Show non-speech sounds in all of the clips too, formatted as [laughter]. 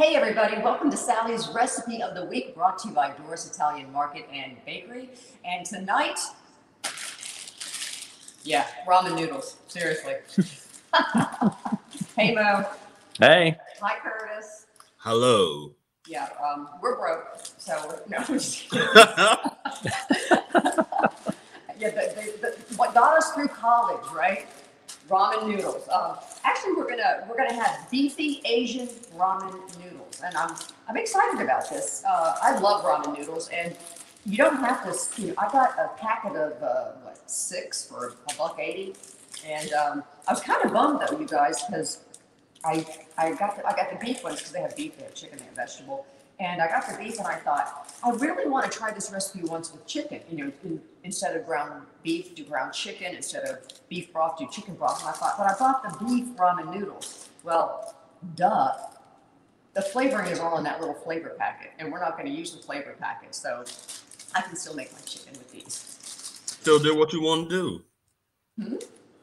Hey, everybody, welcome to Sally's Recipe of the Week, brought to you by Doris Italian Market and Bakery. And tonight, yeah, ramen noodles, seriously. hey, Mo. Hey. Hi, Curtis. Hello. Yeah, um, we're broke, so no. I'm just [laughs] kidding. [laughs] yeah, the, the, the, what got us through college, right? Ramen noodles. Um, actually, we're gonna we're gonna have beefy Asian ramen noodles, and I'm I'm excited about this. Uh, I love ramen noodles, and you don't have to. You know, I got a packet of uh, what six for a buck eighty, and um, I was kind of bummed though, you guys, because I I got the, I got the beef ones because they have beef, they have chicken, they have vegetable, and I got the beef, and I thought I really want to try this recipe once with chicken. You know, instead of ground beef, do ground chicken. Instead of beef broth, do chicken broth. And I thought, but I bought the beef ramen noodles. Well, duh. The flavoring is all in that little flavor packet, and we're not going to use the flavor packet, so I can still make my chicken with these. Still do what you want to do. Hmm?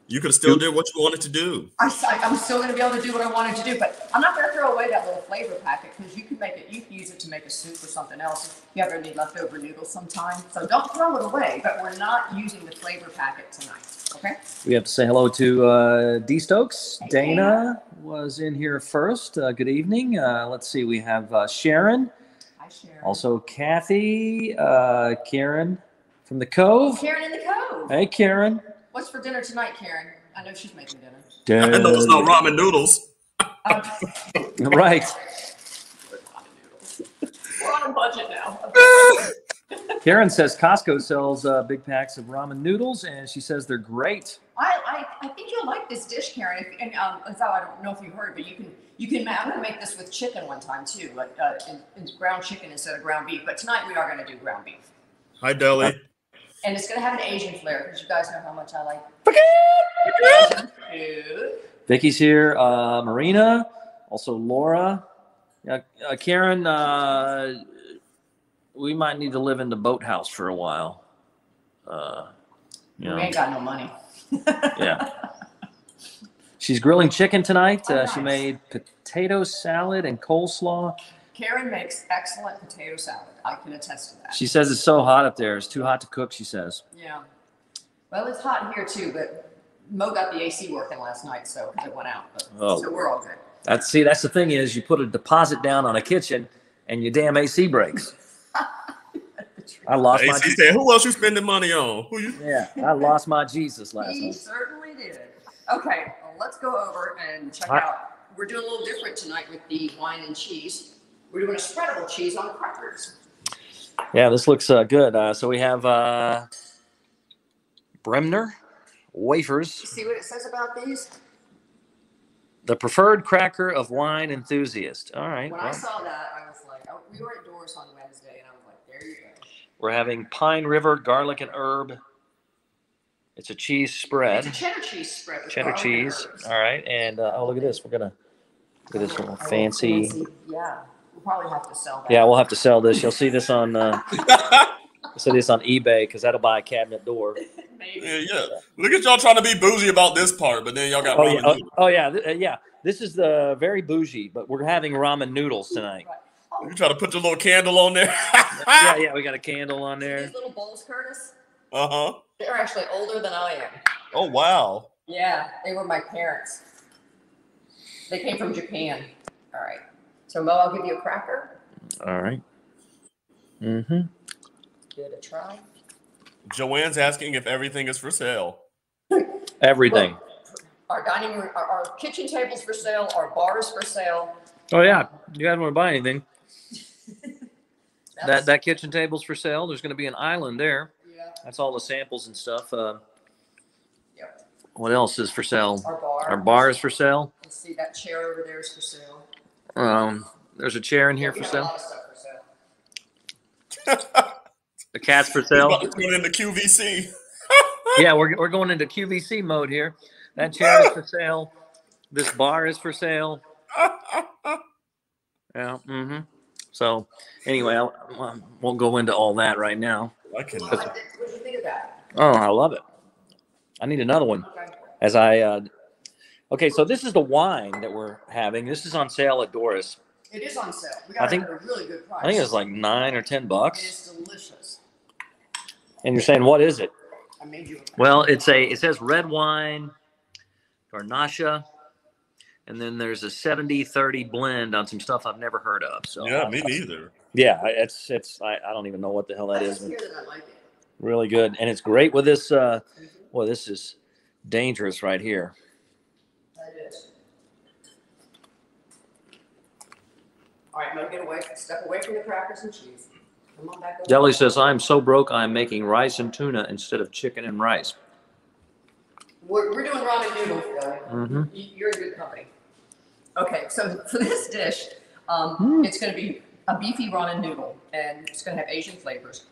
You could still do what you wanted to do. I, am still going to be able to do what I wanted to do, but I'm not going to throw away that little flavor packet because you can make it. You can use it to make a soup or something else if you ever need leftover noodles sometime. So don't throw it away. But we're not using the flavor packet tonight. Okay. We have to say hello to uh, D Stokes. Hey, Dana was in here first. Uh, good evening. Uh, let's see. We have uh, Sharon, Hi, Sharon. also Kathy, uh, Karen from the Cove. Karen in the cove. Hey, Karen. What's for dinner tonight, Karen? I know she's making dinner. I know it's not ramen noodles. Um, [laughs] Right. we're on a budget now. [laughs] Karen says Costco sells uh, big packs of ramen noodles, and she says they're great. I, I, I think you'll like this dish, Karen. If, and um, I I don't know if you heard, but you can you can. I'm gonna make this with chicken one time too, like uh, in, in ground chicken instead of ground beef. But tonight we are gonna do ground beef, Hi, Deli. And it's gonna have an Asian flair because you guys know how much I like Asian food. Vicky's here. Uh, Marina, also Laura. Yeah, uh, Karen. Uh, we might need to live in the boathouse for a while. Uh, you We know, ain't got no money. [laughs] yeah. She's grilling chicken tonight. Oh, Uh, She made potato salad and coleslaw. Karen makes excellent potato salad. I can attest to that. She says it's so hot up there. It's too hot to cook. She says. Yeah. Well, it's hot here too, but Mo got the AC working last night, so it went out. But, Oh. So we're all good. That's see. That's the thing is, you put a deposit down on a kitchen, and your damn AC breaks. [laughs] I lost my. AC said, "Who else you spending money on? Who you?" [laughs] Yeah, I lost my Jesus last He night. certainly did. Okay, well, let's go over and check Hi. out. We're doing a little different tonight with the wine and cheese. We're doing a spreadable cheese on crackers. Yeah, this looks uh, good. Uh, so we have uh, Bremner wafers, See what it says about these? the preferred cracker of wine enthusiast. All right, When I saw that, I was like, oh, we were at Doris on Wednesday, and I was like, there you go. we're having Pine River garlic and herb. It's a cheese spread, It's a cheddar cheese spread. cheddar cheese. All right, and uh, oh, look at this. We're gonna look at this little oh, fancy. Yeah, we'll probably have to sell that. Yeah, we'll have to sell this. You'll see this on. Uh, see this on eBay because that'll buy a cabinet door. [laughs] Maybe. yeah, yeah. Look at y'all trying to be bougie about this part, but then y'all got Oh ramen yeah, oh, noodles. oh, yeah, th- uh, yeah. This is the very bougie, but we're having ramen noodles tonight. Right. Oh, You try to put your little candle on there. [laughs] yeah, [laughs] yeah, we got a candle on there. These little bowls, Curtis, Uh huh. they're actually older than I am. Oh wow. Yeah, they were my parents. They came from Japan. All right. So Mo, I'll give you a cracker. All right. Mm-hmm. Give it a try. Joanne's asking if everything is for sale. [laughs] Everything. Our dining room, our, our kitchen tables for sale, our bars for sale. Oh yeah, you guys want to buy anything? [laughs] That that kitchen table's for sale. There's going to be an island there. Yeah. That's all the samples and stuff. Uh, Yep. what else is for sale? Our bar. Our bar is for sale. Let's see that chair over there is for sale. Um, there's a chair in here for sale. lot of stuff for sale. The cat's for sale. about to put it into QVC. [laughs] yeah, we're, we're going into QVC mode here. That chair is for sale. This bar is for sale. [laughs] Yeah. Mm-hmm. So anyway, I, I won't go into all that right now. I can. What did what did you think of that? Oh, I love it. I need another one. As I, uh, okay, so this is the wine that we're having. This is on sale at Doris. It is on sale. We I think, it think- at a really good price. I think it's like nine or ten bucks. is delicious. And you're saying, what is it? I made you. Well, it's a it says red wine, Garnacha, and then there's a 70-30 blend on some stuff I've never heard of. So Yeah, me neither. Yeah, it's it's I, I don't even know what the hell that I is. hear that I like it. Really good, and it's great with this. uh Well, this is dangerous right here. All right, I'm gonna get away, step away from the crackers and cheese. Come on back over. Deli says, "I'm so broke. I'm making rice and tuna instead of chicken and rice." We're, we're doing ramen noodles, Billy. Mm-hmm. You- You're in good company. Okay, so [laughs] for this dish, um, Hmm. it's going to be a beefy ramen noodle, and it's going to have Asian flavors.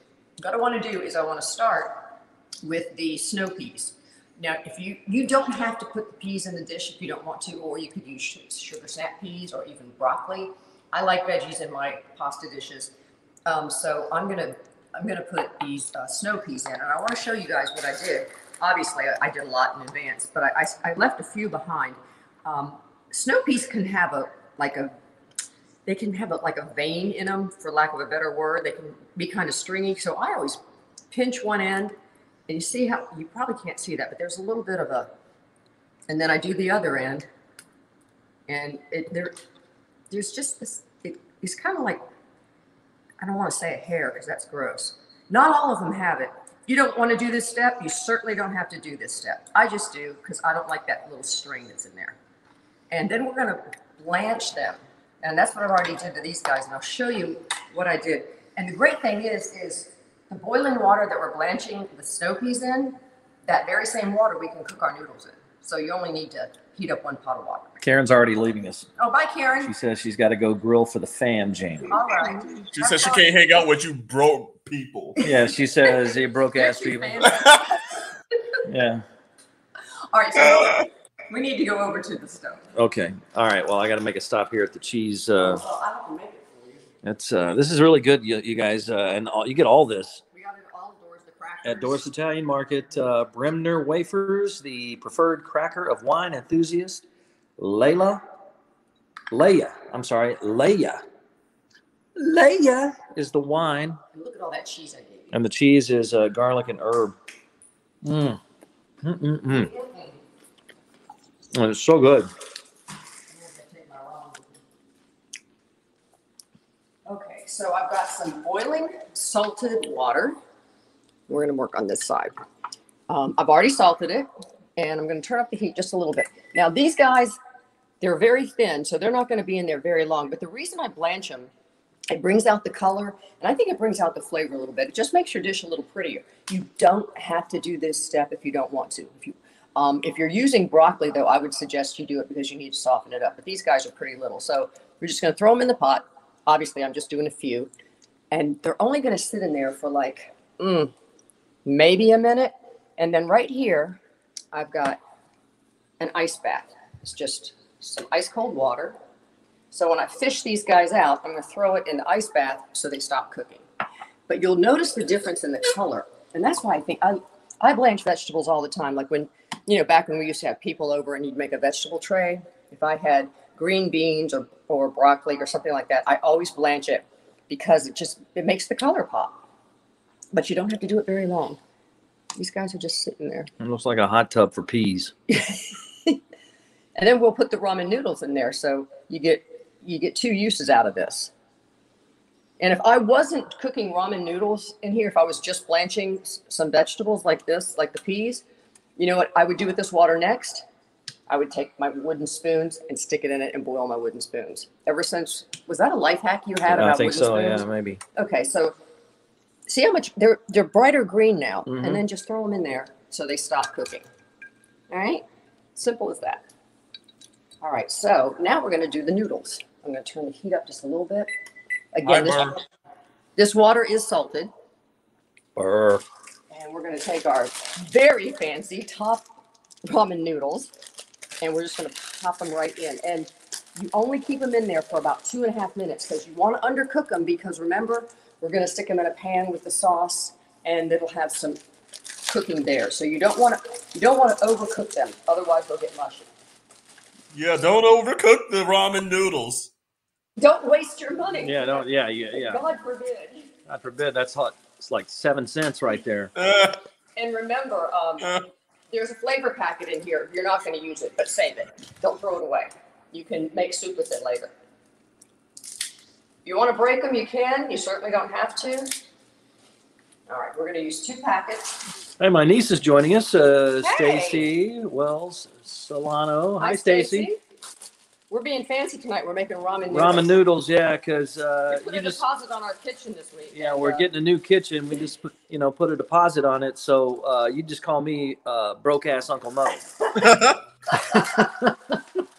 What I want to do is I want to start with the snow peas. Now, if you you don't have to put the peas in the dish if you don't want to, or you could use sugar snap peas or even broccoli. I like veggies in my pasta dishes, um, so I'm gonna I'm gonna put these uh, snow peas in, and I want to show you guys what I did. Obviously, I, I did a lot in advance, but I, I, I left a few behind. Um, snow peas can have a like a they can have a, like a vein in them for lack of a better word they can be kind of stringy so i always pinch one end and you see how you probably can't see that but there's a little bit of a and then i do the other end. And it there there's just this it, it's kind of like i don't want to say a hair because that's gross. Not all of them have it. You don't want to do this step you certainly don't have to do this step. I just do because i don't like that little string that's in there. And then we're gonna blanch them. And that's what I've already did to these guys, and I'll show you what I did. And the great thing is, is the boiling water that we're blanching the snow peas in, that very same water we can cook our noodles in. So you only need to heat up one pot of water. Karen's already leaving us. Oh, bye, Karen. She says she's got to go grill for the fam jam. All right. She says she can't hang out with you broke people. Yeah, she says you broke ass people. [laughs] Yeah. All right, so we need to go over to the stove. Okay. All right. Well, I got to make a stop here at the cheese. Uh, Well, I don't make it for you. it's uh, this is really good, you, you guys, uh, and all, you get all this We got it all doors, the crackers. At Doris Italian Market. Uh, Bremner wafers, the preferred cracker of wine enthusiast. Layla, Leia. I'm sorry, Leia. Leia is the wine, And look at all that cheese I gave you. and the cheese is uh, garlic and herb. Mm. Mm-mm-mm. And it's so good. I'm gonna take my ramen with me. Okay, so I've got some boiling salted water. We're gonna work on this side. Um, I've already salted it, and I'm gonna turn up the heat just a little bit. Now, these guys, they're very thin, so they're not gonna be in there very long, but the reason I blanch them, it brings out the color, and I think it brings out the flavor a little bit. It just makes your dish a little prettier. You don't have to do this step if you don't want to. If you um, if you're using broccoli, though, I would suggest you do it because you need to soften it up. But these guys are pretty little. So we're just going to throw them in the pot. Obviously, I'm just doing a few. And they're only going to sit in there for like mm, maybe a minute. And then right here, I've got an ice bath. It's just some ice cold water. So when I fish these guys out, I'm going to throw it in the ice bath so they stop cooking. But you'll notice the difference in the color. And that's why I think I, I blanch vegetables all the time. Like when you know, back when we used to have people over and you'd make a vegetable tray, if I had green beans or, or broccoli or something like that, I always blanch it because it just it makes the color pop. But you don't have to do it very long. These guys are just sitting there. It looks like a hot tub for peas. [laughs] And then we'll put the ramen noodles in there so you get you get two uses out of this. And if I wasn't cooking ramen noodles in here, if I was just blanching some vegetables like this, like the peas, you know what I would do with this water next? I would take my wooden spoons and stick it in it and boil my wooden spoons. Ever since, was that a life hack you had I about think wooden so. spoons? Yeah, maybe. Okay, so see how much they're they're brighter green now, Mhm. and then just throw them in there so they stop cooking. All right, simple as that. All right, so now we're gonna do the noodles. I'm gonna turn the heat up just a little bit. Again, this, this water is salted, Brr. and we're gonna take our very fancy top ramen noodles, and we're just gonna pop them right in. And you only keep them in there for about two and a half minutes because you want to undercook them because remember, we're going to stick them in a pan with the sauce and it'll have some cooking there. So you don't want to you don't want to overcook them, otherwise they'll get mushy. Yeah, don't overcook the ramen noodles. Don't waste your money. Yeah, don't. Yeah, yeah, yeah. God forbid. God forbid. That's hot. It's like seven cents right there. [laughs] Uh, And remember, um, uh, there's a flavor packet in here. You're not going to use it, but save it. Don't throw it away. You can make soup with it later. You want to break them, you can. You certainly don't have to. All right, we're going to use two packets. Hey, my niece is joining us. Uh, Hey. Stacy Wells Solano. Hi, Stacy. We're being fancy tonight. We're making ramen noodles. Ramen noodles, yeah, because uh, We put you a just deposit on our kitchen this week. yeah, and, we're uh, getting a new kitchen. We just put, you know put a deposit on it, so uh, you just call me uh, broke ass Uncle Mo. [laughs] [laughs] [laughs]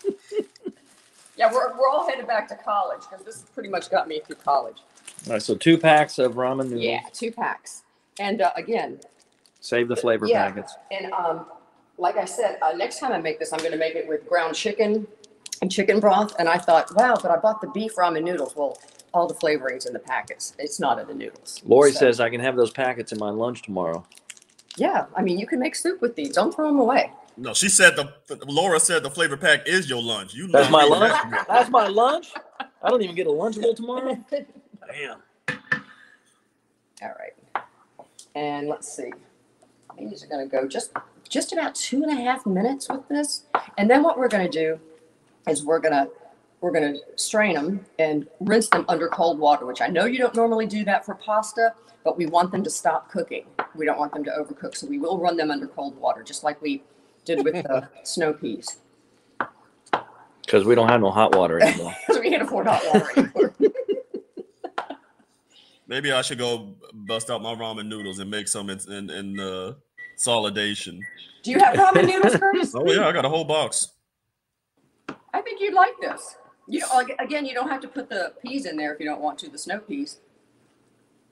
Yeah, we're, we're all headed back to college because this pretty much got me through college. All right, so two packs of ramen noodles. Yeah, two packs. And uh, again, Save the flavor Yeah. packets. And um, like I said, uh, next time I make this, I'm going to make it with ground chicken and chicken broth. And I thought, wow, but I bought the beef ramen noodles. Well, all the flavorings in the packets. It's not in the noodles. Lori So, says I can have those packets in my lunch tomorrow. Yeah, I mean, you can make soup with these. Don't throw them away. No, she said the Laura said the flavor pack is your lunch. You That's my me. lunch. That's my lunch. I don't even get a lunchable tomorrow. Damn. All right. And let's see. These are going to go just just about two and a half minutes with this. And then what we're going to do is we're going to we're going to strain them and rinse them under cold water, which I know you don't normally do that for pasta, but we want them to stop cooking. We don't want them to overcook, so we will run them under cold water, just like we did with the snow peas. Because we don't have no hot water anymore. [laughs] So we can't afford hot water anymore. [laughs] Maybe I should go bust out my ramen noodles and make some in in, in uh, solidation. Do you have ramen noodles, Curtis? Oh yeah, I got a whole box. I think you'd like this. You ag- again, you don't have to put the peas in there if you don't want to. The snow peas.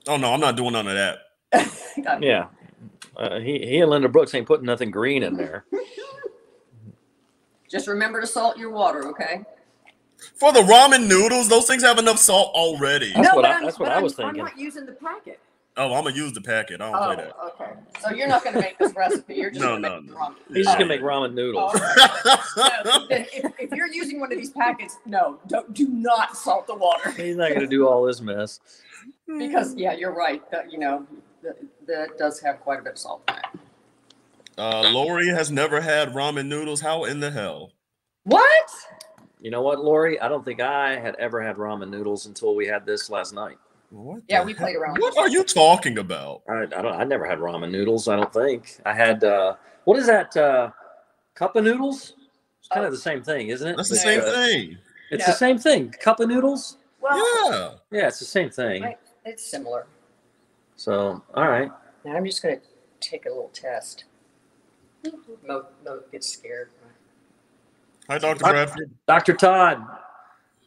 Oh no, I'm not doing none of that. [laughs] Yeah. Uh, he, he and Linda Brooks ain't putting nothing green in there. [laughs] Just remember to salt your water, okay? For the ramen noodles, those things have enough salt already. That's what but I- that's what but I I'm- was thinking. I'm not using the packet. Oh, I'm gonna use the packet. I don't Oh, play that. okay. So you're not going to make this recipe. You're just No, going to make no, the ramen. He's just Oh. gonna make ramen noodles. [laughs] No, if, if you're using one of these packets, no, don't do not salt the water He's not gonna do all this mess. because yeah, you're right. That you know that, that does have quite a bit of salt in it. Uh, Lori has never had ramen noodles. How in the hell? What? You know what, Lori? I don't think I had ever had ramen noodles until we had this last night. What Yeah, we hell? played around. What are you talking about? I, I don't. I never had ramen noodles. I don't think I had. uh What is that? uh Cup of noodles? It's kind Oh. of the same thing, isn't it? That's the No. same Uh, thing. It's No. the same thing. Cup of noodles. Well, Yeah. Yeah, it's the same thing. Right. it's similar. So, all right. Now I'm just going to take a little test. Mo, Mo gets scared. Hi, Dr. I- Bradford. Dr. Todd,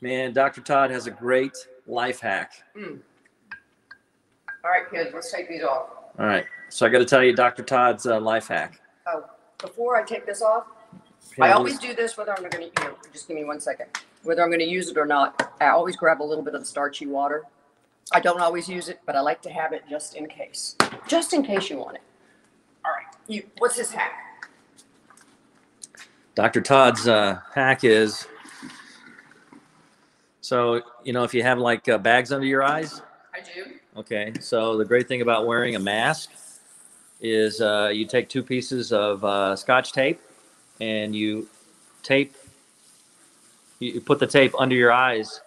man, Dr. Todd has a great life hack. All right, kids, let's take these off. All right. So I got to tell you Dr. Todd's uh, life hack. Oh, before I take this off, I always do this whether I'm going to, you know, just give me one second. Whether I'm going to use it or not, I always grab a little bit of the starchy water. I don't always use it, but I like to have it just in case. Just in case you want it. All right, you. What's his hack? Dr. Todd's uh, hack is so you know if you have like uh, bags under your eyes. I do. Okay, so the great thing about wearing a mask is uh, you take two pieces of uh, scotch tape and you tape, you, you put the tape under your eyes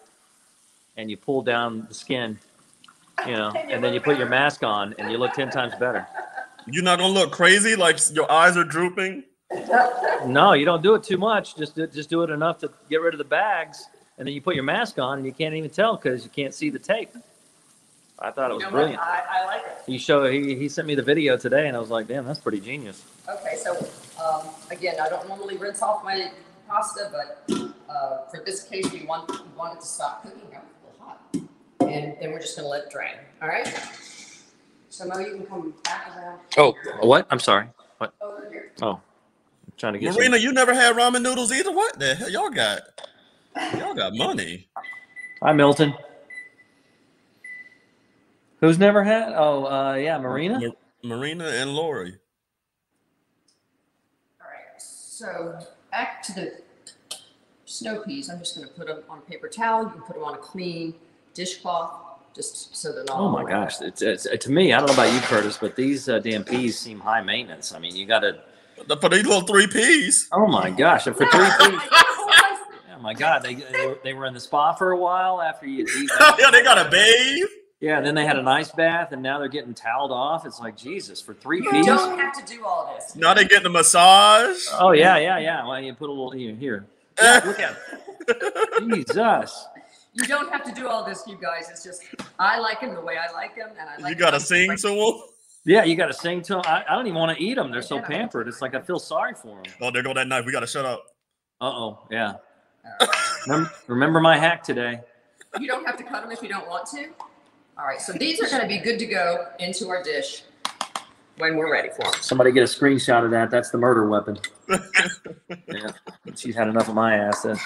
and you pull down the skin, you know, and then you put your mask on and you look 10 times better. You're not gonna look crazy like your eyes are drooping. No, you don't do it too much. Just do, just do it enough to get rid of the bags, and then you put your mask on, and you can't even tell because you can't see the tape. I thought it was You know brilliant. I, I like it. He showed he, he sent me the video today, and I was like, damn, that's pretty genius. Okay, so um, again, I don't normally rinse off my pasta, but uh, for this case, we want we want it to stop cooking. Oh, it's a little hot, and then we're just gonna let it drain. All right. So Mo, you can come back around Oh, what? I'm sorry. over here. Oh, I'm trying to get Marina, you never had ramen noodles either. What the hell? Y'all got y'all got money. Hi, Milton. Who's never had? Oh, uh, yeah, Marina. Mar- Marina and Lori. All right. So back to the snow peas. I'm just going to put them on a paper towel. You can put them on a clean dishcloth, just so they're not. Oh my gosh, it's, it's to me. I don't know about you, Curtis, but these uh, damn peas seem high maintenance. I mean, you got to. For these little three peas. Oh my gosh, and for three [laughs] peas. Oh my god, they they were, they were in the spa for a while after you. [laughs] yeah, they got a bathe. Yeah, and then they had an ice bath, and now they're getting toweled off. It's like Jesus for three You peas. don't have to do all this. Now they're getting the massage. Oh yeah, yeah, yeah. Well, you put a little here. here. Yeah, [laughs] look at it. Jesus. You don't have to do all this, you guys. It's just I like them the way I like them, and I like. you got to them sing like- to them. Yeah, you got to sing to them. I, I don't even want to eat them. They're so pampered. It's like I feel sorry for them. Oh, there go that knife. We got to shut up. Uh oh. Yeah. All right. Remember, remember my hack today. You don't have to cut them if you don't want to. All right, so these are going to be good to go into our dish when we're ready for them. Somebody get a screenshot of that. That's the murder weapon. [laughs] yeah. She's had enough of my ass. then.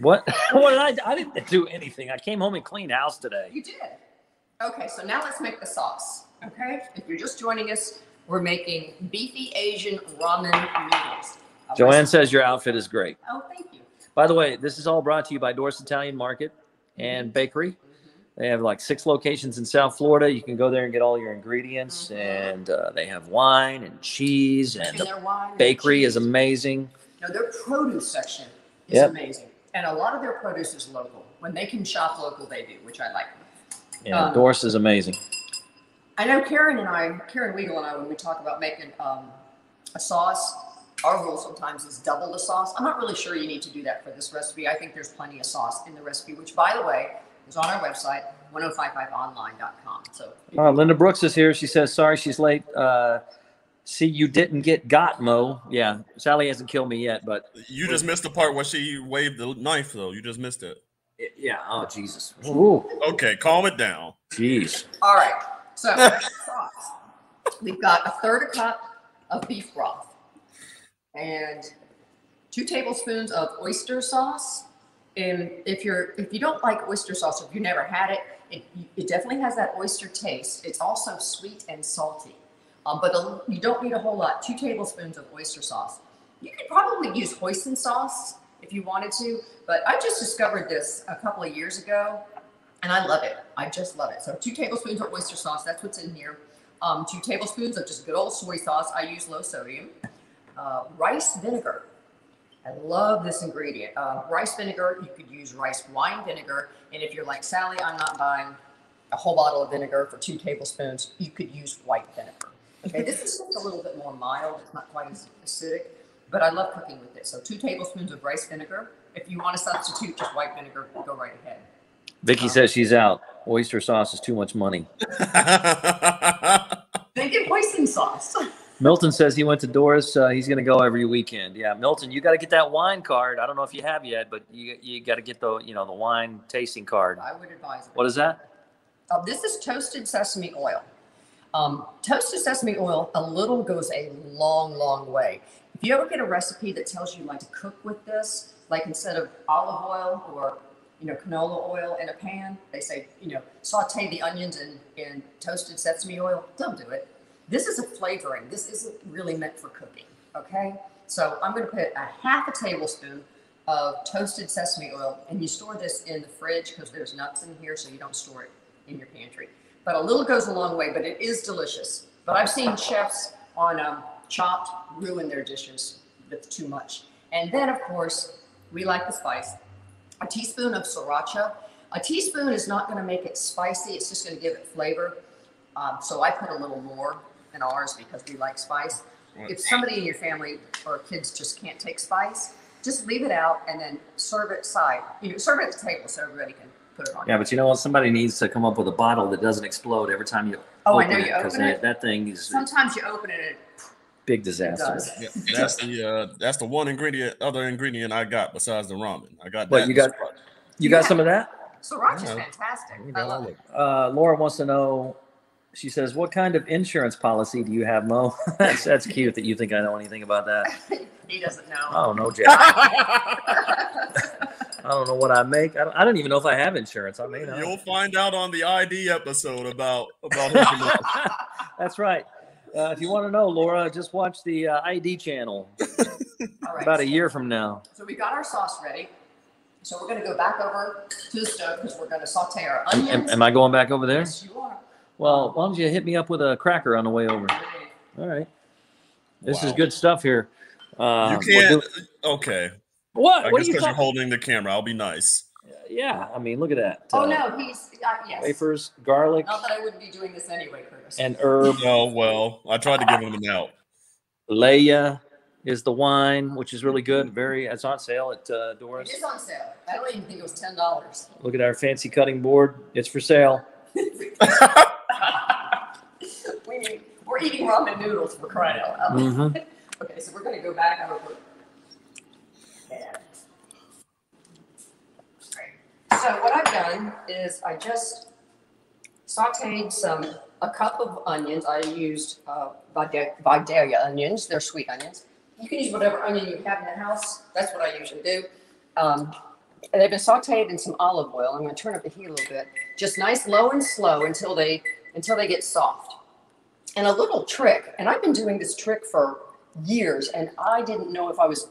What? [laughs] what did I? do? I didn't do anything. I came home and cleaned house today. You did. Okay, so now let's make the sauce. Okay, if you're just joining us, we're making beefy Asian ramen noodles. Joanne says your outfit is great. Oh, thank you. By the way, this is all brought to you by Doris Italian Market and mm-hmm. Bakery. Mm-hmm. They have like six locations in South Florida. You can go there and get all your ingredients, mm-hmm. and uh, they have wine and cheese, and And the their wine and bakery is amazing. No, their produce section is Yep. amazing, and a lot of their produce is local. When they can shop local, they do, which I like. Yeah, Um, Doris is amazing. I know Karen and I, Karen Weigel and I, when we talk about making um, a sauce, our rule sometimes is double the sauce. I'm not really sure you need to do that for this recipe. I think there's plenty of sauce in the recipe, which, by the way, is on our website, 1055online.com. So, Uh, Linda Brooks is here. She says, "Sorry, she's late. Uh, see, you didn't get got, Mo. Yeah, Sally hasn't killed me yet, but You just missed the part where she waved the knife, though. You just missed it. yeah. Oh Jesus. Ooh, Okay, calm it down. jeez. all right. So, sauce. [laughs] We've got a third a cup of beef broth and two tablespoons of oyster sauce. And if you're if you don't like oyster sauce, or if you never had it, it, it definitely has that oyster taste. It's also sweet and salty, um, but a, you don't need a whole lot. Two tablespoons of oyster sauce. You could probably use hoisin sauce if you wanted to, but I just discovered this a couple of years ago, and I love it. I just love it. So two tablespoons of oyster sauce. That's what's in here. Um, two tablespoons of just good old soy sauce. I use low sodium. Uh, rice vinegar. I love this ingredient. Uh, rice vinegar, you could use rice wine vinegar. And if you're like Sally, I'm not buying a whole bottle of vinegar for two tablespoons. You could use white vinegar. Okay, this is just a little bit more mild. It's not quite as acidic, but I love cooking with it. So two tablespoons of rice vinegar. If you want to substitute just white vinegar, go right ahead. Vicky says she's out. Oyster sauce is too much money. [laughs] they get hoisin sauce. Milton says he went to Doris. Uh, he's going to go every weekend. Yeah, Milton, you got to get that wine card. I don't know if you have yet, but you you got to get the you know the wine tasting card. I would advise it. What is that? Uh, this is toasted sesame oil. Um, toasted sesame oil, a little goes a long, long way. If you ever get a recipe that tells you like to cook with this, like instead of olive oil or you know canola oil in a pan, they say you know saute the onions in, in toasted sesame oil. Don't do it. This is a flavoring. This isn't really meant for cooking. Okay, so I'm going to put a half a tablespoon of toasted sesame oil, and you store this in the fridge because there's nuts in here, so you don't store it in your pantry. But a little goes a long way, but it is delicious. But I've seen chefs on um, Chopped ruin their dishes with too much. And then, of course, we like the spice. A teaspoon of sriracha. A teaspoon is not going to make it spicy, it's just going to give it flavor. Um, so I put a little more in ours because we like spice. If somebody in your family or kids just can't take spice, just leave it out and then serve it side. You know, serve it at the table so everybody can put it on. Yeah, but you know what? Somebody needs to come up with a bottle that doesn't explode every time you. Oh, I open know you it, 'cause open that, it. that thing is Sometimes you open it big disaster. Yeah, that's the uh, that's the one ingredient, other ingredient I got besides the ramen. I got What, that. you got- You got Yeah. some of that? Sriracha's Yeah. fantastic. I love of it. it. Uh, Laura wants to know. She says, "What kind of insurance policy do you have, Mo?" [laughs] that's that's cute that you think I know anything about that. [laughs] He doesn't know. Oh no, Jack. [laughs] I don't know what I make. I don't, I don't even know if I have insurance. I mean, You'll find out on the ID episode about about [laughs] [laughs] that's right. Uh, if you want to know, Laura, just watch the uh, ID channel. [laughs] All right. about a year from now. So we got our sauce ready. So we're gonna go back over to the stove because we're gonna saute our Am, onions. am- am I going back over there? Yes, you are. Well, why don't you hit me up with a cracker on the way over? All right. This is good stuff here. Uh, you we'll can't. do- Okay. What? I What are guess you because you're holding the camera, I'll be nice. Yeah, I mean, look at that. Oh, Uh, no, he's, uh, yes. Wafers, garlic, Not that I wouldn't be doing this anyway, Curtis. and herb. Oh well, I tried to give him an out. Leia is the wine, which is really good. Very, it's on sale at uh, Doris. It is on sale. I don't even think it was ten dollars. Look at our fancy cutting board. It's for sale. [laughs] We need, we're eating ramen noodles for crying out loud. hmm [laughs] Okay, so we're gonna go back over. So what I've done is I just sauteed some, a cup of onions. I used uh, Vidalia onions, they're sweet onions. You can use whatever onion you have in the house, that's what I usually do. Um, they've been sauteed in some olive oil. I'm gonna turn up the heat a little bit, just nice low and slow until they, until they get soft. And a little trick, and I've been doing this trick for years, and I didn't know if I was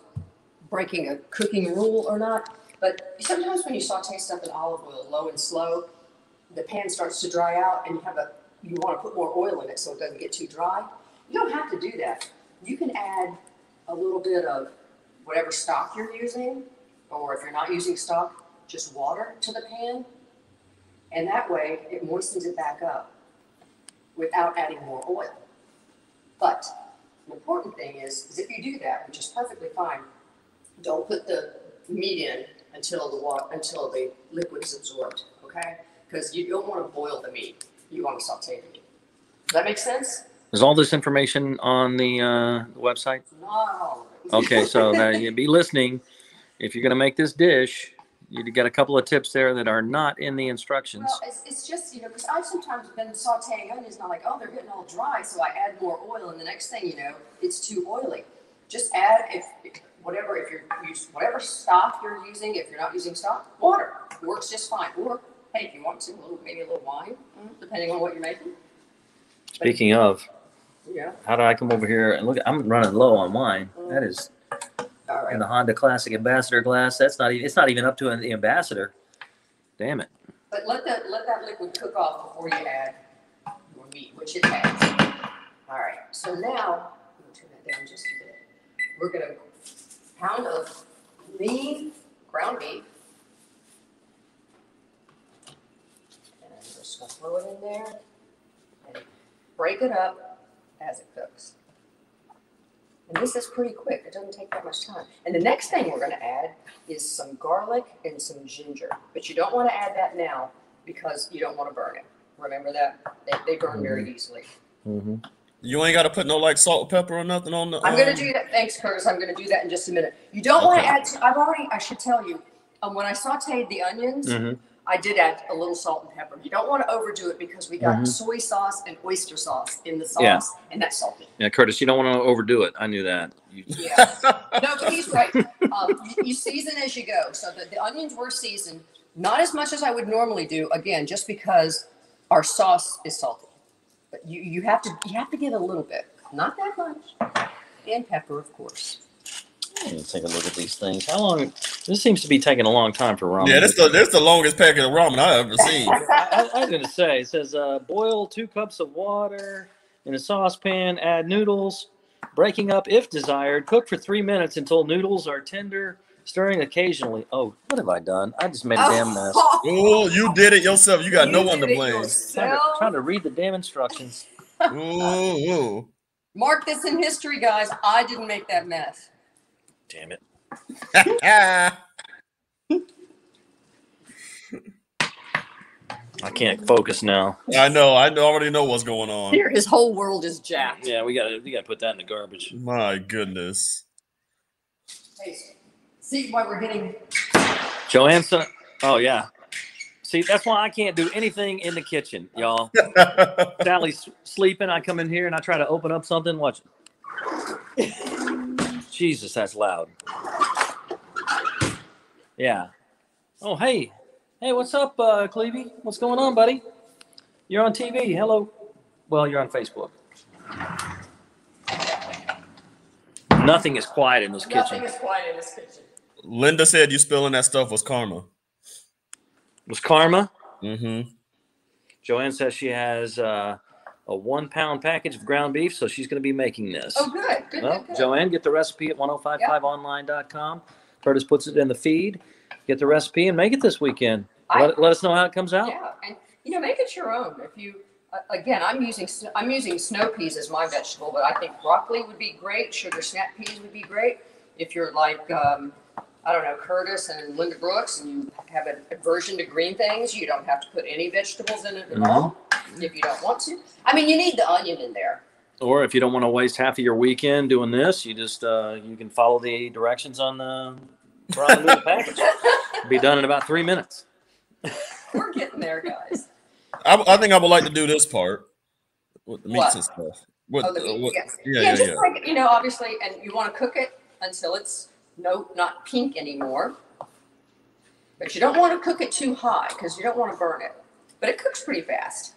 breaking a cooking rule or not. But sometimes when you saute stuff in olive oil, low and slow, the pan starts to dry out, and you have a you want to put more oil in it so it doesn't get too dry. You don't have to do that. You can add a little bit of whatever stock you're using, or if you're not using stock, just water to the pan, and that way it moistens it back up without adding more oil. But the important thing is, is if you do that, which is perfectly fine, don't put the meat in until the water, until the liquid's absorbed, okay? Because you don't want to boil the meat, you want to saute the meat. Does that make sense? Is all this information on the uh, website? Not all of it. Okay, so now you be listening. If you're going to make this dish, you got a couple of tips there that are not in the instructions. Well, it's, it's just, you know, because I've sometimes been sauteing onions, and I'm like, oh, they're getting all dry, so I add more oil, and the next thing you know, it's too oily. Just add, if- whatever, if you're, use whatever stock you're using, if you're not using stock, water, works just fine. Or, hey, if you want to, a little, maybe a little wine, mm-hmm. depending on what you're making, Speaking of, yeah. how do I come over here and look? I'm running low on wine. Mm. That is All right. in the Honda Classic Ambassador glass. That's not even. It's not even up to the Ambassador. Damn it. But let that, let that liquid cook off before you add your meat, which it has. All right, so now, I'm gonna turn that down just a bit. We're gonna pound of lean ground beef. And I'm just gonna throw it in there and break it up as it cooks. And this is pretty quick, it doesn't take that much time. And the next thing we're gonna add is some garlic and some ginger. But you don't want to add that now because you don't want to burn it. Remember that? They, they burn very easily. Mm-hmm. You ain't got to put no like salt, and pepper, or nothing on the. I'm going to um, do that. Thanks, Curtis. I'm going to do that in just a minute. You don't want to Okay. add, I've already, I should tell you, um, when I sauteed the onions, Mm-hmm. I did add a little salt and pepper. You don't want to overdo it because we got Mhm. soy sauce and oyster sauce in the Yeah. sauce, and that's salty. Yeah, Curtis, you don't want to overdo it. I knew that. You, Yeah. [laughs] No, but he's right. Um, you, you season as you go. So the, the onions were seasoned, not as much as I would normally do, again, just because our sauce is salty. But you, you have to you have to give it a little bit, not that much, and pepper, of course. let me take a look at these things. How long? This seems to be taking a long time for ramen. Yeah, that's the that's the longest packet of ramen I've ever seen. [laughs] I, I, I was going to say, it says uh, boil two cups of water in a saucepan, add noodles, breaking up if desired. Cook for three minutes until noodles are tender, stirring occasionally. Oh, what have I done? I just made a damn oh. mess. [laughs] Oh, you did it yourself. You got no one to blame. Trying to, trying to read the damn instructions. Ooh, ooh. Mark this in history, guys. I didn't make that mess. Damn it. [laughs] I can't focus now. I know. I already know what's going on. Here, his whole world is jacked. Yeah, we got to we got to put that in the garbage. My goodness. Hey, see why we're getting Joanne, son- oh yeah. See, that's why I can't do anything in the kitchen, y'all. [laughs] Sally's sleeping. I come in here and I try to open up something. Watch. Jesus, that's loud. Yeah. Oh, hey. Hey, what's up, uh, Clevey? What's going on, buddy? You're on TV. Hello. Well, you're on Facebook. Nothing is quiet in this Nothing kitchen. is quiet in this kitchen. Linda said you spilling that stuff was karma. Was karma. Mm-hmm. Joanne says she has uh, a one pound package of ground beef, so she's going to be making this. Oh, good, good, Well, good, good. Joanne, get the recipe at 1055online.com. Curtis puts it in the feed. Get the recipe and make it this weekend. I- Let, let us know how it comes out. Yeah, and you know, make it your own. If you, uh, again, I'm using I'm using snow peas as my vegetable, but I think broccoli would be great. Sugar snap peas would be great. If you're like, um, I don't know, Curtis and Linda Brooks, and you have an aversion to green things, you don't have to put any vegetables in it at all. If you don't want to, I mean, you need the onion in there. Or if you don't want to waste half of your weekend doing this, you just uh, you can follow the directions on the ramen noodle package. [laughs] Be done in about three minutes. We're getting there, guys. I, I think I would like to do this part with the meats What? and stuff. With, Oh, the uh, meat, with- yes. yeah, yeah, yeah, just yeah. like you know, obviously, and you want to cook it until it's no, not pink anymore. But you don't want to cook it too high because you don't want to burn it. But it cooks pretty fast.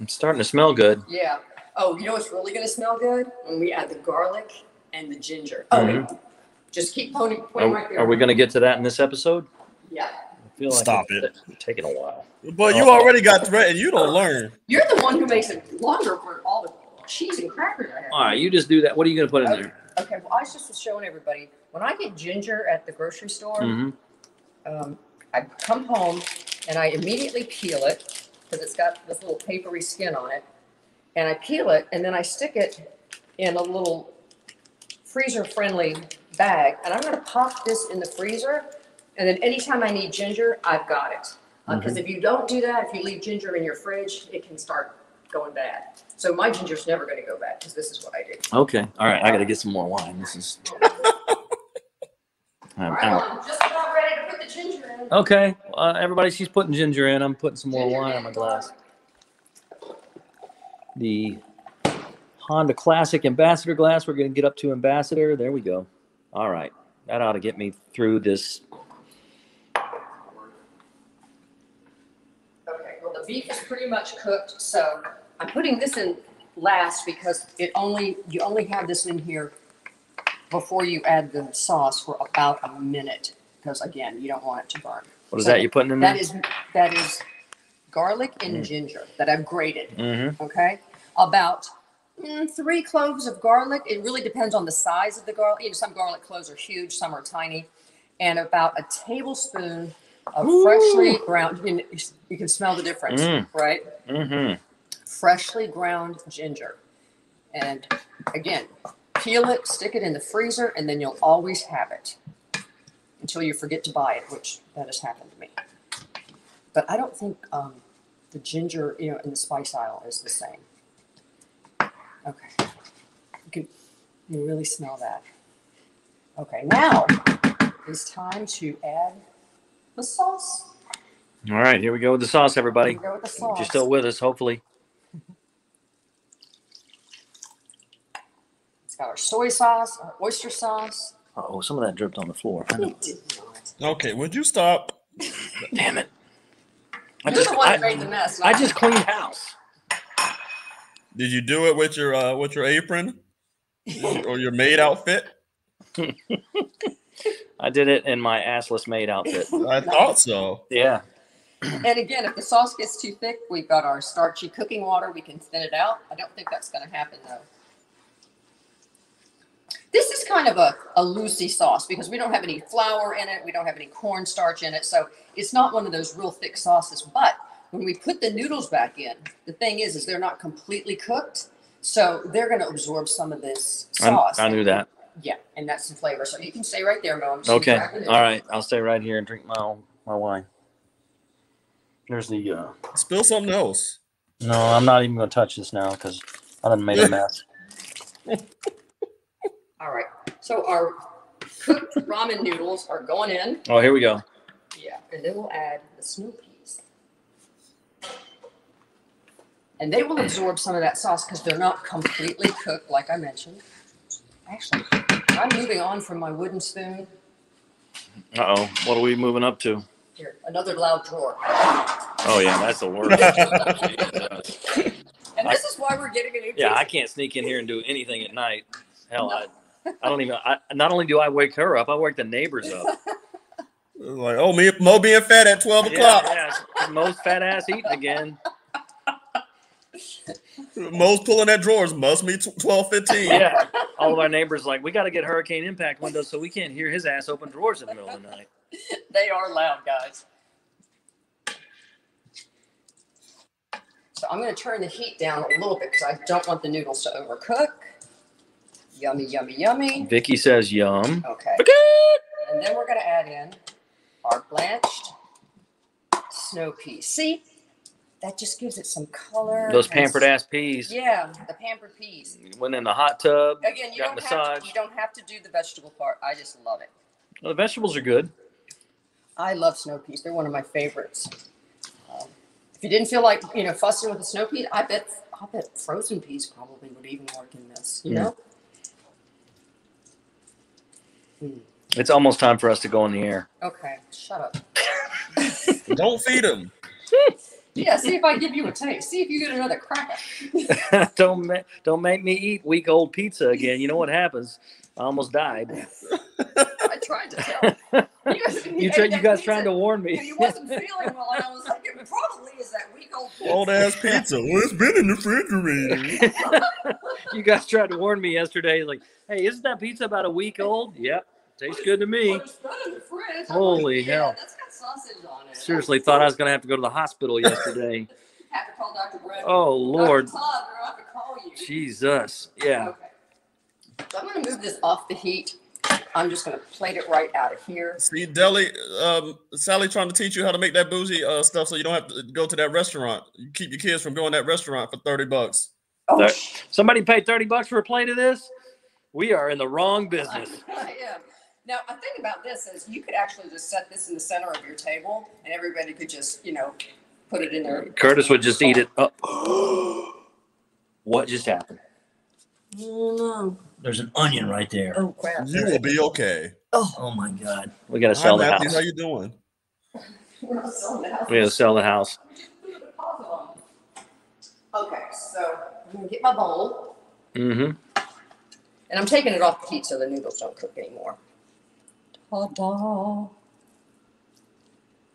It's starting to smell good. Yeah. Oh, you know what's really going to smell good when we add the garlic and the ginger. Oh, wait. just keep pointing, pointing right Are, there. are we going to get to that in this episode? Yeah. I feel like Stop it's taking a while. But you oh. already got threatened. You don't learn. You're the one who makes it longer for all the cheese and crackers I have. All right, you just do that. What are you going to put in oh. there? Okay. Well, I was just showing everybody when I get ginger at the grocery store. hmm um, I come home and I immediately peel it because it's got this little papery skin on it. And I peel it and then I stick it in a little freezer friendly bag. And I'm going to pop this in the freezer. And then anytime I need ginger, I've got it. Because if you don't do that, if you leave ginger in your fridge, it can start going bad. So my ginger's never going to go bad because this is what I do. Okay. All right. I got to get some more wine. This is. I'm [laughs] All right, out. well, I'm just about ready to put the ginger in. Okay. Uh, everybody, she's putting ginger in. I'm putting some more Ginger wine and in my glass. The Honda Classic Ambassador glass. We're going to get up to Ambassador. There we go. All right. That ought to get me through this. Okay, well, the beef is pretty much cooked, so I'm putting this in last because it only, you only have this in here before you add the sauce for about a minute, because again, you don't want it to burn. What is that you're putting in there? That is, that is garlic and ginger that I've grated, Mm-hmm. okay? About mm, three cloves of garlic. It really depends on the size of the garlic. You know, some garlic cloves are huge, some are tiny. And about a tablespoon of freshly ground, you can, you can smell the difference, Mm. right? Mm-hmm. Freshly ground ginger. And again, peel it, stick it in the freezer, and then you'll always have it until you forget to buy it, which that has happened to me. But I don't think um, the ginger, you know, in the spice aisle is the same. Okay. You can you really smell that. Okay, now it's time to add the sauce. All right. Here we go with the sauce, everybody. Here we go with the If you're still with us, hopefully. It's got our soy sauce, our oyster sauce. Oh, some of that dripped on the floor. I know. It did not. Okay, would you stop? [laughs] Damn it. I You're just, the one I, that made the mess. I just me. cleaned house. Did you do it with your uh, with your apron [laughs] or your maid outfit? [laughs] I did it in my assless maid outfit. I thought so. Yeah. [clears throat] And again, if the sauce gets too thick, we've got our starchy cooking water. We can thin it out. I don't think that's going to happen though. This is kind of a, a loosey sauce because we don't have any flour in it. We don't have any cornstarch in it. So it's not one of those real thick sauces. But when we put the noodles back in, the thing is, is they're not completely cooked. So they're going to absorb some of this sauce. I knew that. Yeah, and that's the flavor. So you can stay right there, Mo. I'm just gonna Okay. All right. I'll stay right here and drink my my wine. There's the. Uh, Spill something else. no, I'm not even going to touch this now because I done made a mess. [laughs] All right. So our cooked ramen noodles are going in. Oh, here we go. Yeah. And then we'll add the snow peas. And they will absorb some of that sauce because they're not completely cooked, like I mentioned. Actually, I'm moving on from my wooden spoon. Uh oh. What are we moving up to? Here, another loud drawer. Oh yeah, that's the worst. [laughs] And this is why we're getting a new yeah, I can't sneak in here and do anything at night Hell, I, I don't even. I, not only do I wake her up, I wake the neighbors up. [laughs] Like, oh, me, Mo being fat at 12 yeah, o'clock. yeah, [laughs] it's most fat ass eating again. Mo's pulling at drawers. Must be twelve fifteen. Yeah, all of our neighbors like we got to get hurricane impact windows so we can't hear his ass open drawers in the middle of the night. [laughs] They are loud, guys. So I'm going to turn the heat down a little bit because I don't want the noodles to overcook. Yummy, yummy, yummy. Vicky says yum. Okay. And then we're going to add in our blanched snow peas. See, that just gives it some color. Those pampered ass peas Yeah, the pampered peas. went in the hot tub. Again, you don't have to, you don't have to do the vegetable part. I just love it. Well, the vegetables are good. I love snow peas. They're one of my favorites. Um, if you didn't feel like you know fussing with the snow peas, I bet I bet frozen peas probably would even work in this. You Mm. know. It's almost time for us to go in the air. Okay, shut up. [laughs] Don't feed him. [laughs] Yeah, see if I give you a taste. See if you get another cracker. [laughs] don't ma- don't make me eat week old pizza again. You know what happens? I almost died. I tried to tell you. guys- You, try, you guys trying to warn He You wasn't feeling well, and I was like, it probably is that week old. pizza. Old ass pizza. Well, it's been in the refrigerator. you guys tried to warn me yesterday. Like, hey, isn't that pizza about a week old? Yep, tastes good to me. Well, it's not in the fridge. I'm Holy like, yeah, hell. That's got sausage on it. Seriously, thought I was gonna have to go to the hospital yesterday. [laughs] Have to call Dr. Brett. Oh Lord, Dr. Todd, we're gonna have to call you. Jesus, yeah. Okay. So I'm gonna move this off the heat. I'm just gonna plate it right out of here. See, Deli, um, Sally trying to teach you how to make that bougie uh, stuff so you don't have to go to that restaurant. You keep your kids from going to that restaurant for 30 bucks. Oh, Somebody paid thirty bucks for a plate of this. We are in the wrong business. [laughs] I am. Now, a thing about this is you could actually just set this in the center of your table and everybody could just, you know, put it in there. Curtis would just eat it up. what just happened? Oh, There's an onion right there. Oh, crap. You will be okay. Oh oh my God, we gotta Hi, sell the Matthew. house. How you doing? We're not selling the house. We gotta sell the house. Okay, so I'm gonna get my bowl Mm-hmm. and I'm taking it off the heat so the noodles don't cook anymore. Ta-da.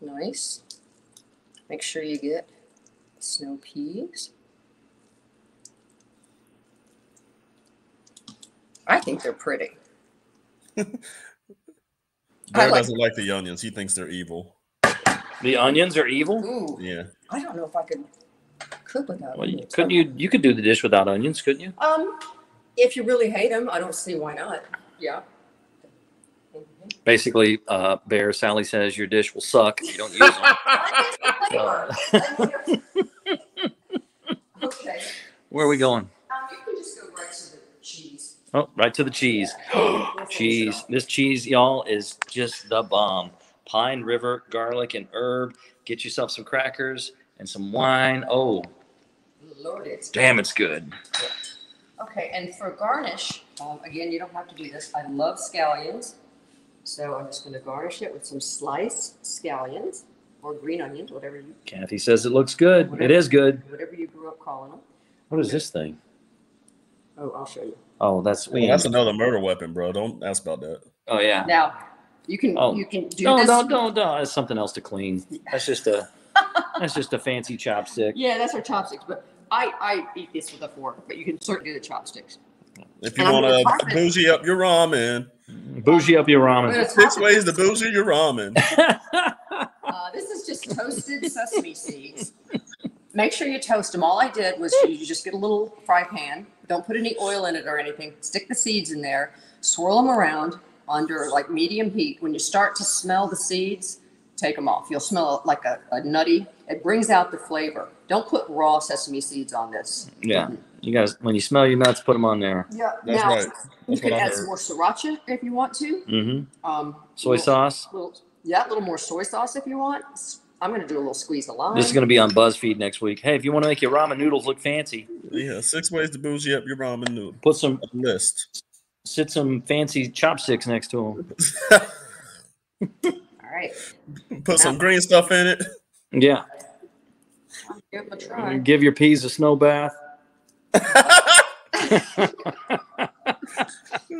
Nice. Make sure you get snow peas. I think they're pretty. [laughs] Bear like- doesn't like the onions. He thinks they're evil. The onions are evil. Ooh, Yeah. I don't know if I could cook without Well, onions. couldn't you? You could do the dish without onions, couldn't you? Um, if you really hate them, I don't see why not. Yeah. Basically, uh, Bear Sally says your dish will suck if you don't use them. [laughs] I taste the flavor. [laughs] okay. Where are we going? Um, you can go right to the cheese. Oh, right to the cheese. [gasps] cheese. This cheese, y'all, is just the bomb. Pine River garlic and herb. Get yourself some crackers and some wine. Oh, Lord, it's damn, it's good. Okay, and for garnish, um, again, you don't have to do this. I love scallions. So I'm just gonna garnish it with some sliced scallions or green onions, whatever you, Kathy says it looks good. It is good. whatever you grew up calling them. What is this thing? Oh, I'll show you. Oh, that's Well, that's another murder weapon, bro. Don't ask about that. Oh yeah. Now, you can, Oh. you can do No, this. no, no, no. That's something else to clean. That's just a that's just a fancy chopstick. [laughs] Yeah, that's our chopsticks, but I, I eat this with a fork, but you can certainly do the chopsticks. If you want gonna to bougie up your ramen, Bougie up your ramen. gonna six ways to bougie your ramen. [laughs] Uh, this is just toasted sesame seeds. Make sure you toast them. All I did was you just get a little fry pan. Don't put any oil in it or anything. Stick the seeds in there. Swirl them around under like medium heat. When you start to smell the seeds, take them off. You'll smell like a, a nutty. It brings out the flavor. Don't put raw sesame seeds on this. yeah. You guys, when you smell your nuts, put them on there. Yeah. That's now, right. you That's can what I add some more sriracha if you want to. Mm-hmm. Um, Soy little- sauce. Little, yeah, a little more soy sauce if you want. I'm going to do a little squeeze of lime. This is going to be on BuzzFeed next week. Hey, if you want to make your ramen noodles look fancy, Yeah, six ways to bougie up your ramen noodle put some list. sit some fancy chopsticks next to them. [laughs] All right. Put some green stuff in it. Yeah. Give a try. Give your peas a snow bath.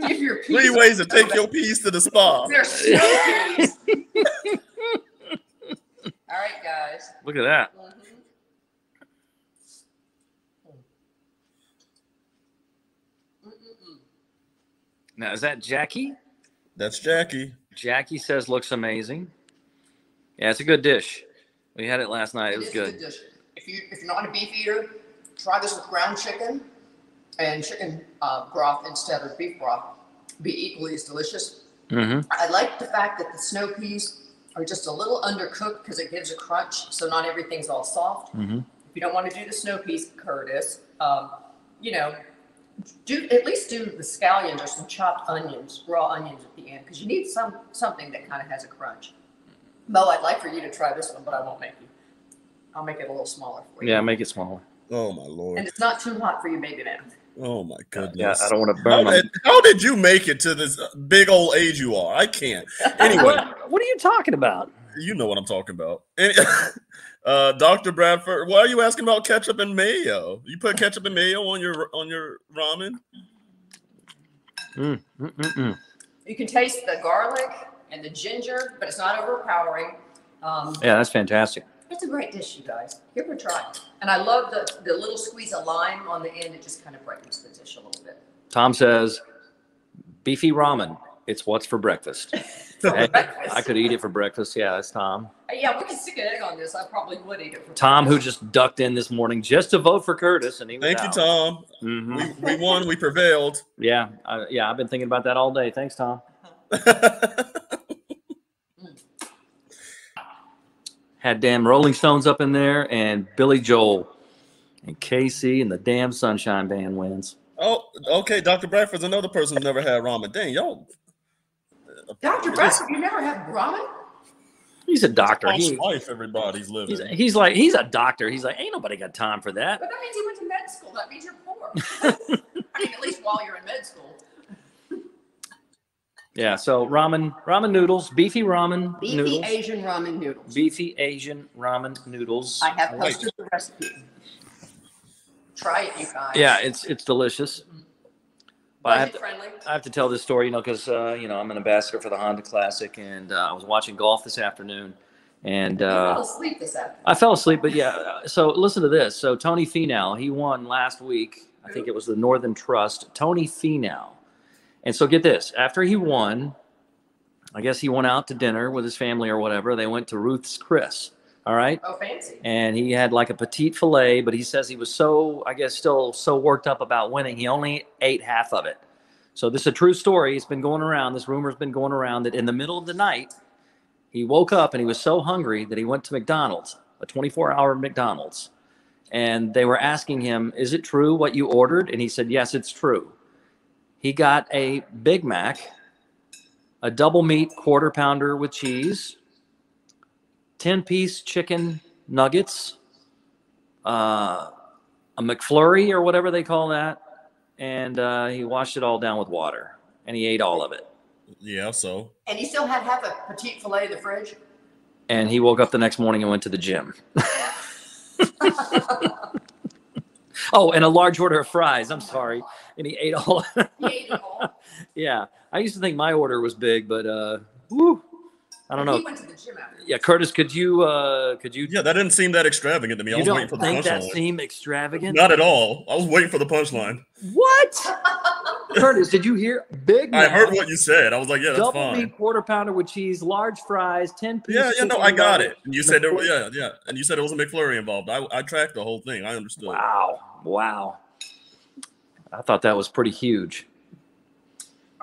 Give your Three ways to take your piece to the spa. They're snow peas. [laughs] All right, guys. Look at that. Mhm. Mm-mm-mm. Now, is that Jackie? That's Jackie. Jackie says looks amazing. Yeah, it's a good dish. We had it last night. It was is a good. dish. If you if you're not a beef eater, try this with ground chicken and chicken uh, broth instead of beef broth. Be equally as delicious. hmm I like the fact that the snow peas are just a little undercooked because it gives a crunch, so not everything's all soft. hmm If you don't want to do the snow peas, Curtis, um, you know, do at least do the scallions or some chopped onions, raw onions at the end, because you need some something that kind of has a crunch. Mo, I'd like for you to try this one, but I won't make you. I'll make it a little smaller for you. Yeah, make it smaller. Oh my lord. And it's not too hot for you, baby man. Oh my goodness. Yeah, I don't want to How burn my. did, how did you make it to this uh, big old age you are? I can't. [laughs] Anyway, What, what are you talking about? you know what I'm talking about. [laughs] Any- uh, Dr. Bradford, why are you asking about ketchup and mayo? You put ketchup and mayo on your on your ramen? Mm, mm, mm, mm. You can taste the garlic and the ginger, but it's not overpowering. Um, Yeah, that's fantastic. It's a great dish, you guys. Give it a try. And I love the, the little squeeze of lime on the end. It just kind of brightens the dish a little bit. Tom says, beefy ramen. It's what's for breakfast. [laughs] For Hey, breakfast. I could eat it for breakfast. Yeah, that's Tom. Yeah, we can stick an egg on this. I probably would eat it for Tom, who just ducked in this morning just to vote for Curtis, and he was Thank you, out. Tom. Mhm. We, we won. We prevailed. Yeah, I, yeah, I've been thinking about that all day. Thanks, Tom. [laughs] Had damn Rolling Stones up in there, and Billy Joel, and KC, and the damn Sunshine Band wins. oh, okay. Dr. Bradford's another person who's never had ramen. Dang, y'all. Dr. Bradford, you never had ramen? He's a doctor. House He, life everybody's living. he's, he's like he's a doctor. He's like ain't nobody got time for that. But that means you went to med school. That means you're poor. [laughs] I mean, at least while you're in med school. Yeah, so ramen, ramen noodles, beefy ramen Beefy noodles, Asian ramen noodles. beefy Asian ramen noodles. I have I like posted the recipe. Try it, you guys. Yeah, it's it's delicious. But I have to. I have to tell this story, you know, because uh, you know I'm an ambassador for the Honda Classic, and uh, I was watching golf this afternoon, and You uh, fell asleep this afternoon. I fell asleep. But yeah, uh, so listen to this. So Tony Finau, he won last week. I think it was the Northern Trust. Tony Finau, and so get this. After he won, I guess he went out to dinner with his family or whatever. They went to Ruth's Chris. All right. Oh, fancy. and he had like a petite fillet, but he says he was so, I guess, still so worked up about winning, he only ate half of it. So this is a true story. It's been going around. This rumor's been going around that in the middle of the night, he woke up and he was so hungry that he went to McDonald's, a 24-hour McDonald's, and they were asking him, "Is it true what you ordered?" And he said, "Yes, it's true." He got a Big Mac, a double meat quarter pounder with cheese, 10 piece chicken nuggets, uh, a McFlurry or whatever they call that. And uh, he washed it all down with water and he ate all of it. Yeah, so And he still had half a petite filet in the fridge? And he woke up the next morning and went to the gym. [laughs] oh, and a large order of fries. I'm sorry. And he ate all. He ate it all. [laughs] yeah. I used to think my order was big, but uh, whew, I don't He know. went to the gym after. Yeah, Curtis, could you uh, could you yeah, that didn't seem that extravagant to me. I you was waiting don't for the think that punchline. seemed extravagant? Not at all. I was waiting for the punchline. What? [laughs] Curtis, did you hear? Big I Mac, heard what you said. I was like, yeah, that's double fine. meat quarter pounder with cheese, large fries, ten piece. Yeah, yeah, no, chicken I got nugget. it. And you said there, yeah, yeah, and you said it was a McFlurry involved. I, I tracked the whole thing. I understood. Wow, wow. I thought that was pretty huge.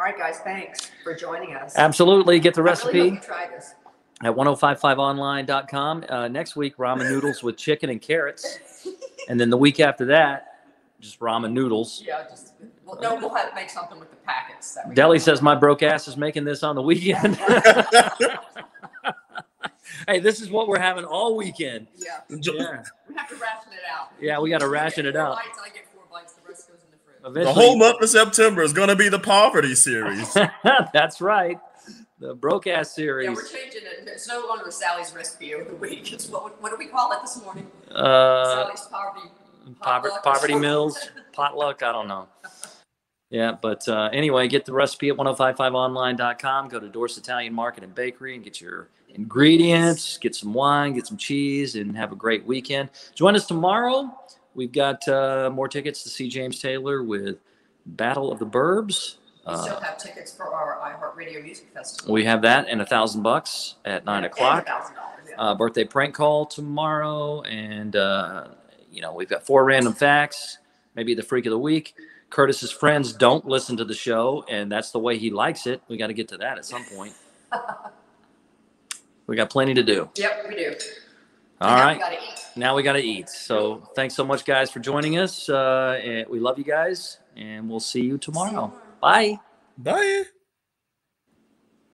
All right, guys, thanks for joining us. Absolutely, get the I really recipe hope you try this. at 1055online.com. Uh, next week, ramen noodles with chicken and carrots, and then the week after that, just ramen noodles. Yeah, just, well, no, we'll have to make something with the packets. that Deli says my broke ass is making this on the weekend. [laughs] hey, this is what we're having all weekend. Yeah, Yeah. we have to ration it out. Yeah, we gotta ration get it four out. Bites, I get four bites, the rest goes in the fridge. the Eventually, whole month of September is going to be the poverty series. [laughs] That's right. The broke ass series. Yeah, we're changing it. It's no longer Sally's recipe of the week. It's what, what do we call it this morning? uh, Sally's poverty. poverty, potluck poverty mills, [laughs] potluck. I don't know. Yeah, but uh, anyway, get the recipe at 1055online.com. Go to Doris Italian Market and Bakery and get your ingredients, get some wine, get some cheese, and have a great weekend. Join us tomorrow. We've got uh, more tickets to see James Taylor with Battle of the Burbs. We still Uh, have tickets for our iHeartRadio Music Festival. we have that and a thousand bucks at nine o'clock. $1,000, yeah. uh, birthday prank call tomorrow, and uh, you know we've got four random facts, maybe the freak of the week. Curtis's friends don't listen to the show, and that's the way he likes it. We got to get to that at some point. [laughs] we got plenty to do. Yep, we do. All Now we gotta eat. now we got to eat. So thanks so much, guys, for joining us. Uh, we love you guys, and we'll see you tomorrow. Bye. Bye.